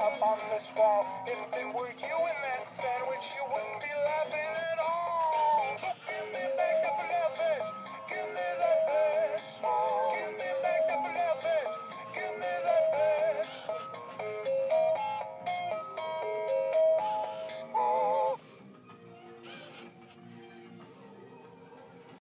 up on this wall. If it were you and